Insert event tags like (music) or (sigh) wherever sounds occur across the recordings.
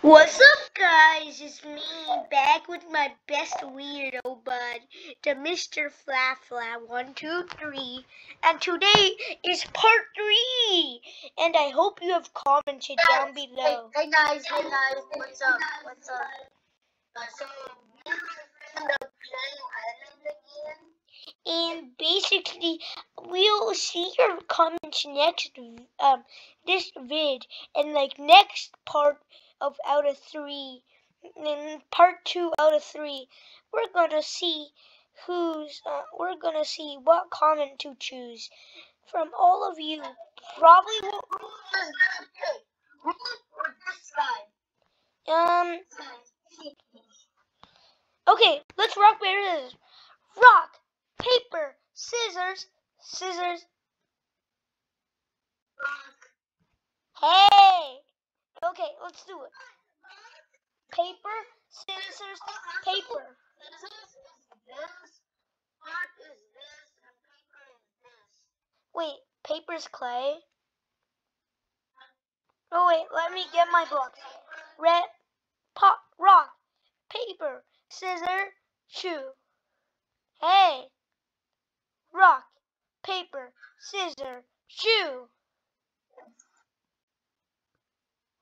What's up, guys? It's me back with my best weirdo bud, the Mr. Fla Fla one two three, and today is part three. And I hope you have commented down below. Hey, hey guys, hey guys, what's up? What's up? Uh, so we're playing island again. And basically, we'll see your comments next um this vid, and like next part of out of three, in part two out of three, we're gonna see who's uh, we're gonna see what comment to choose from all of you. Probably will, Who is okay? Who or this guy? um okay. Let's rock paper scissors. Rock paper scissors scissors. Hey. Okay, let's do it. Paper scissors paper. Wait, paper's clay. Oh wait, let me get my book. Red, pop, rock, paper, scissor, shoe. Hey, rock, paper, scissor, shoe.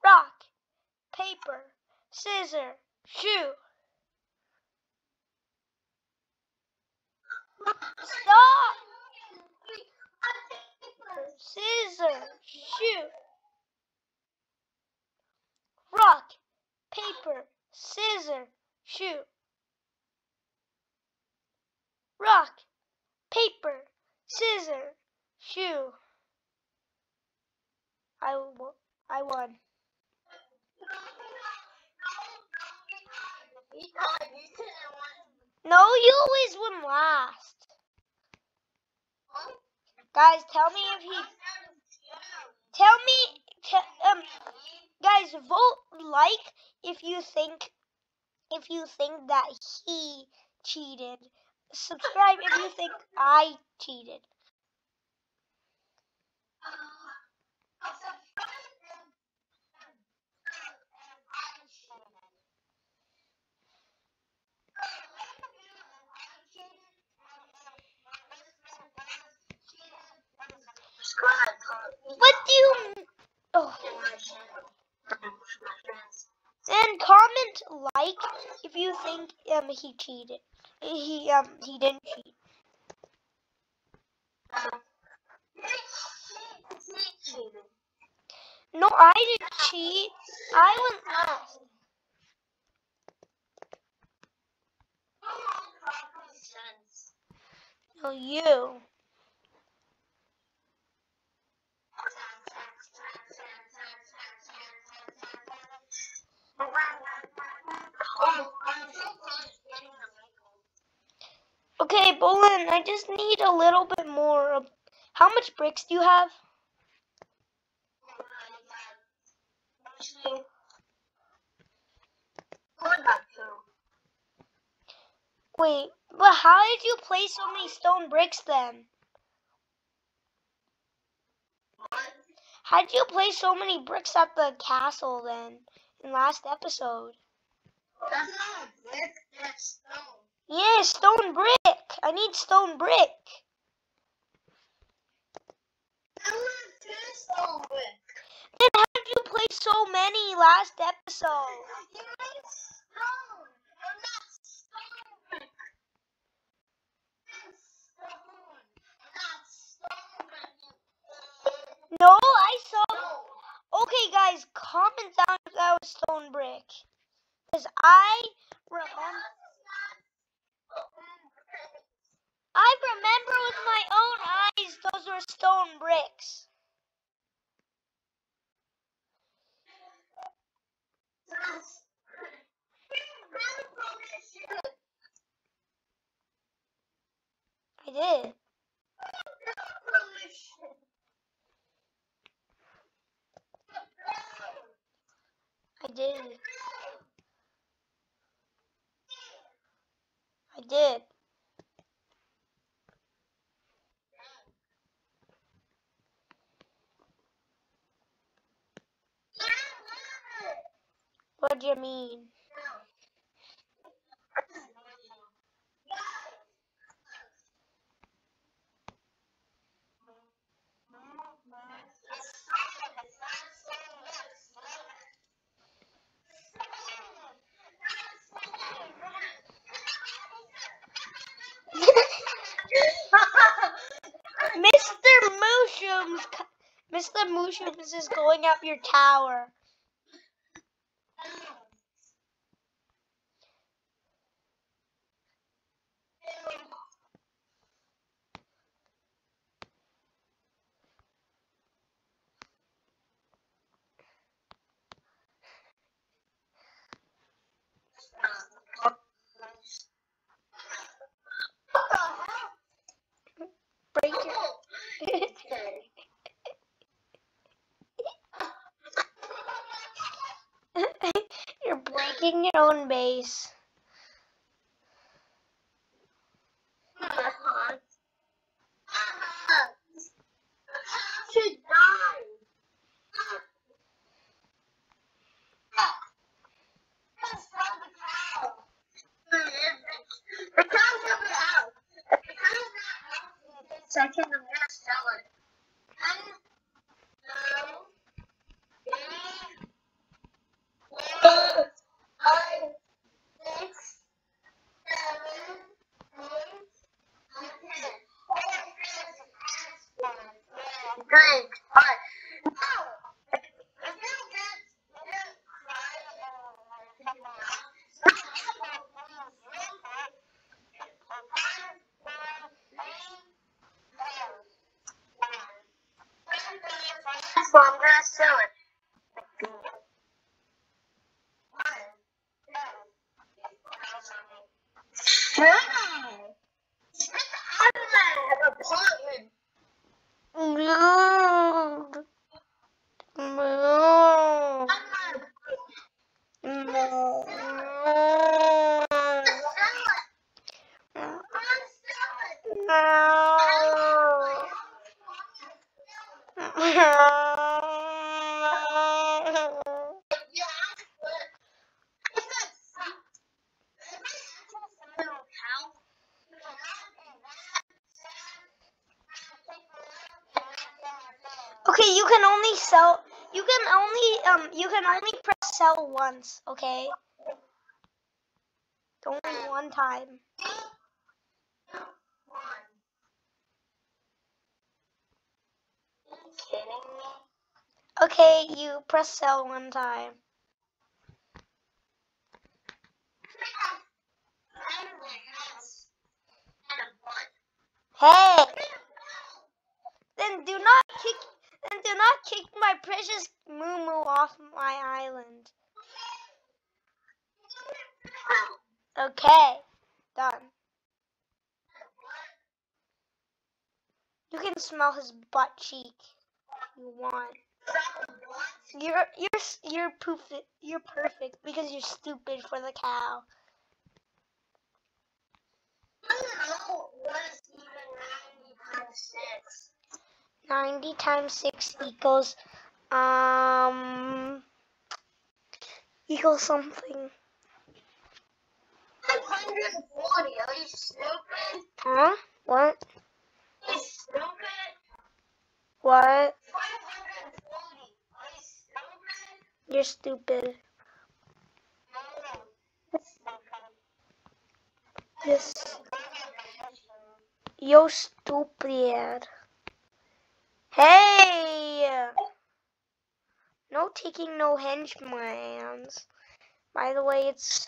Rock, paper, scissor, shoe. Stop! Scissor, shoe. Rock, paper, scissor, shoe. Rock, paper, scissor, shoe. I. I won. No, you always win last. Guys, tell me if he. Tell me. Um, guys, vote like if you think if you think that he cheated. Subscribe if you think I cheated. What do you? Oh. And comment like if you think um he cheated. He um he didn't cheat. No, I didn't cheat. I went last. No, you. Okay, Bolin, I just need a little bit more. How much bricks do you have? Wait, but how did you place so many stone bricks then? How did you place so many bricks at the castle then in last episode? That's not a brick, that's stone. Yeah, stone brick. I need stone brick. I want two stone brick. Then how did you place so many last episode? You mean stone, and not stone brick. It's stone, not stone brick. No, I saw. No. Okay, guys, comment down if that was stone brick. Cause I remember, I remember with my own eyes those were stone bricks. I did. I did. I did. What you mean? (laughs) Mr. Mushrooms, Mr. Mushrooms is going up your tower. Break your. You're your own base. Should die. The cow's over out. If the cow's not out in 10 seconds, I'm gonna sell it. One, two, three, four, five, six, seven, eight, nine, ten. Drink. Alright. Now, if you get, you get cry so I'm gonna sell it. Shut up! Get out of my apartment! Mood. Mood. Mood. Okay, you can only sell. You can only um. You can only press sell once. Okay. Only one time. Okay, you press sell one time. Hey, then do not kick. Then do not kick my precious Moo Moo off my island. Okay, done. You can smell his butt cheek. You want? You're you're you're poof you're perfect because you're stupid for the cow. Ninety times six equals um equals something. 540, are you stupid? Huh? What? You stupid? What? 540, are you stupid? You're stupid. No, stupid. Yes. You're stupid. Hey! No taking no henchmans. By the way, it's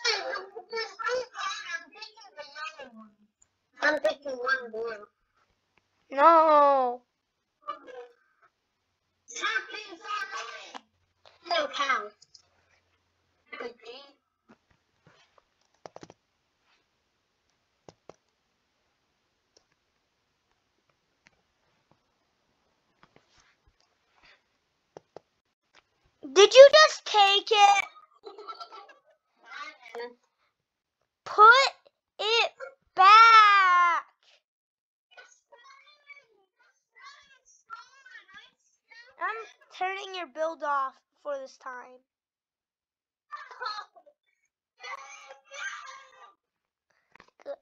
I'm picking one blue. no. Stop being so. No cow. Did you just take it? Put it back. I'm turning your build off for this time. Good.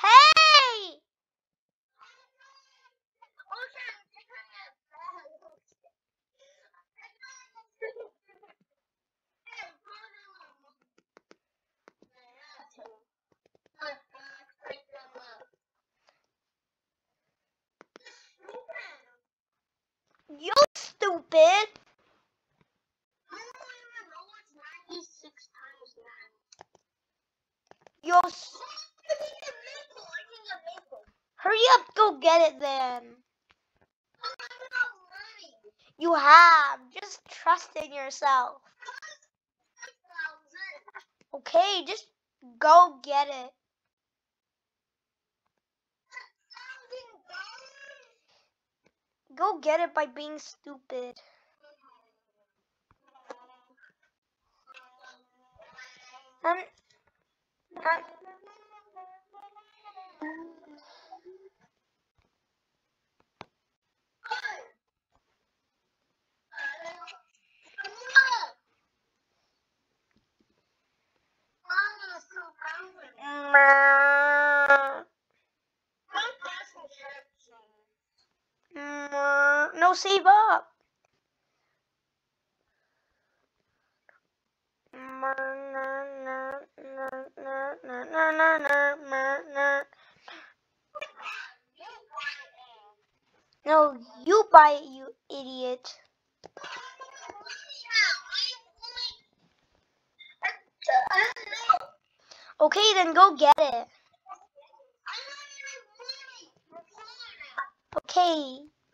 Hey! You stupid! Yo, s- hurry up, go get it then. You have. Just yourself. Okay, just go get it. Go get it by being stupid. Um, um, meh, nah. No, you buy it, you idiot. Okay, then go get it. Okay,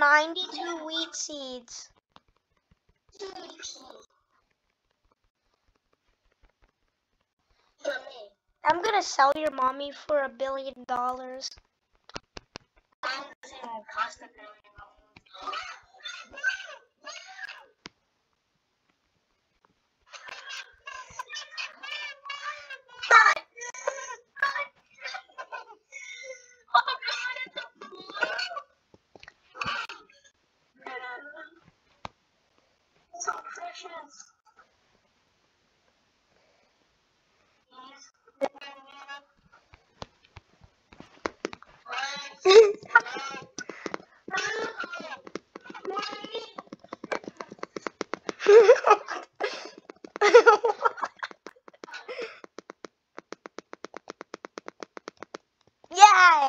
92 wheat seeds. I'm gonna sell your mommy for a billion dollars. (coughs)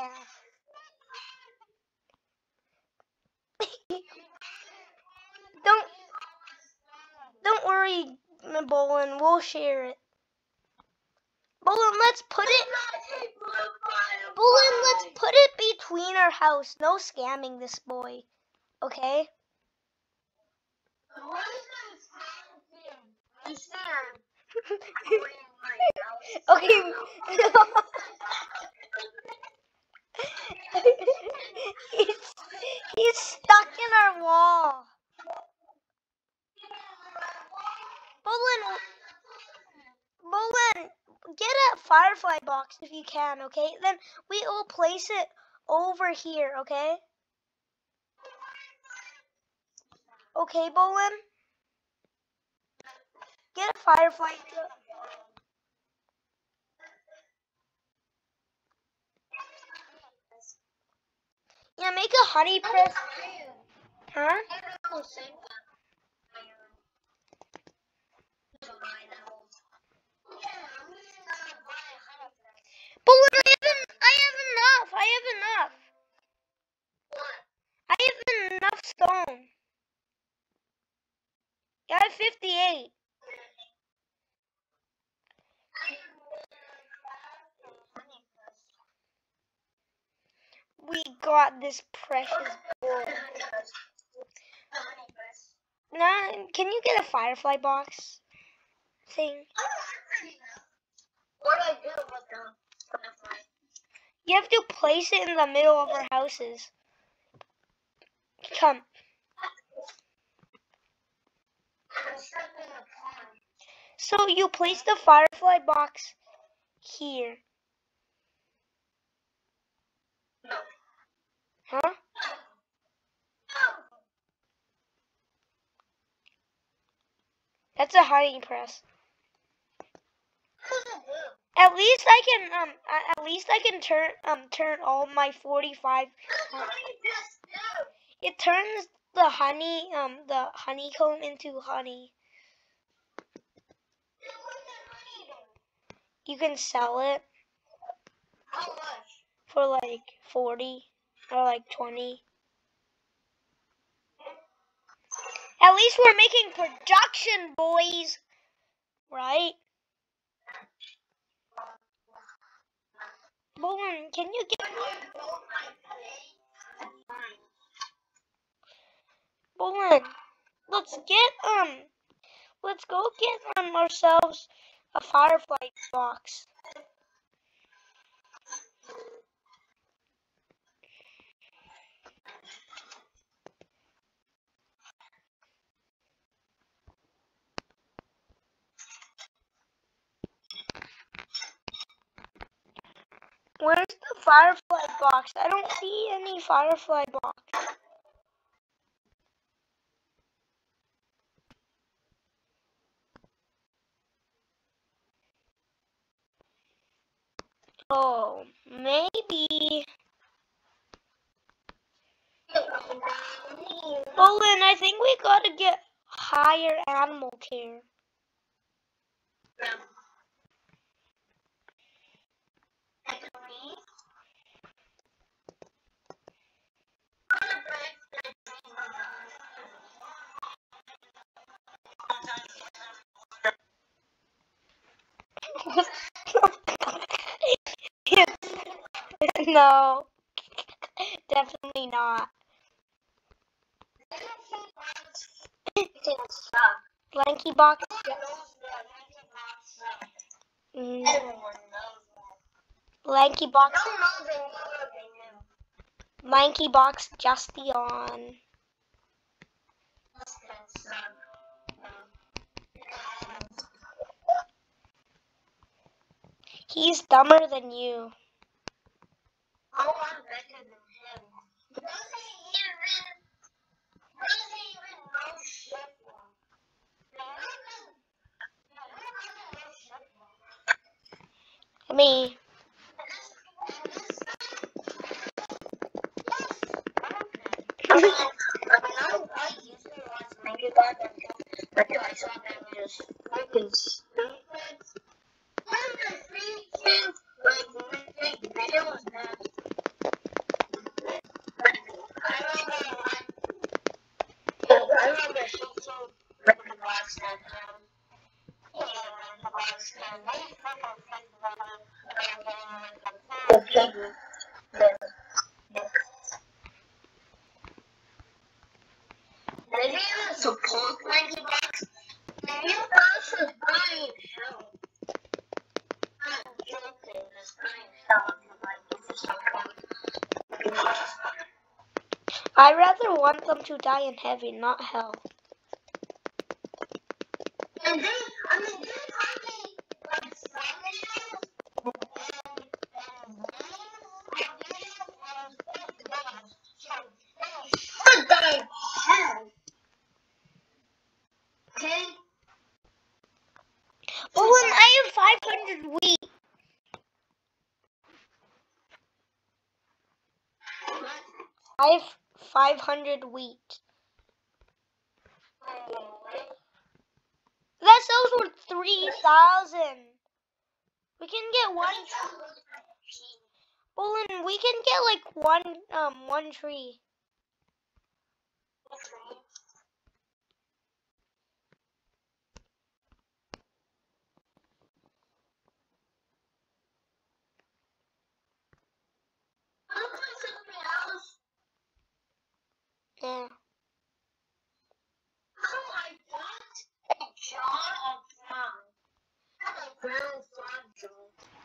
don't don't worry, Bolin. We'll share it. Bolin, let's put it. Bolin, let's put it between our house. No scamming this boy. Okay? (laughs) okay. (laughs) he's, he's stuck in our wall. Bolin, Bolin, a firefly box if you can, okay? Then we will place it over here, okay? Okay, Bolin? Get a firefly. Yeah, make a honey press. Huh? Bolin, I have, I have enough. I have enough. stone. You have 58. We got this precious gold. Now, can you get a firefly box thing? What do I do with the butterfly? You have to place it in the middle of our houses. Come. So you place the firefly box here. Huh? That's a hiding press. At least I can um at least I can turn um turn all my 45 What did you just do? it turns the honey um the honeycomb into honey. You can sell it How much? for like 40 or like 20. At least we're making production, boys. Right? Bowen, can you get Bowen? Let's get um let's go get um ourselves a firefly box. Where's the firefly box? I don't see any firefly box. Oh, maybe. Bolin, I think we gotta get higher animal care. (laughs) no, definitely not. Blanky box. Mm, Blanky box. Blanky box. Just on. He's dumber than you. Oh, I'm better than him. Me. I remember shooting the box that um, yeah, the box and they Support you show. I'm something. I rather want them to die in heaven, not hell. And then, I mean, then probably, like, family shows. And, and then, and then, so, they should die in hell. Okay? When I have 500 wheat, I have 500 wheat. That sells for 3,000. We can get one. Bolin, we can get like one um one tree. Okay. I'm gonna play something else. Yeah. Oh, I bought a jar of brown. A brown frog jar.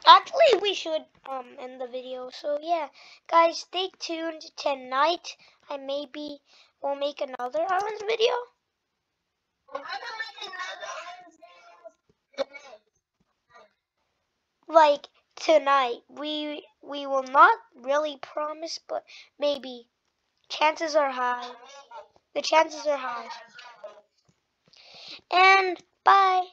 Actually, we should um end the video. So yeah, guys, stay tuned tonight. I maybe will make another islands video. Like tonight, we we will not really promise, but maybe chances are high. The chances are high. And bye.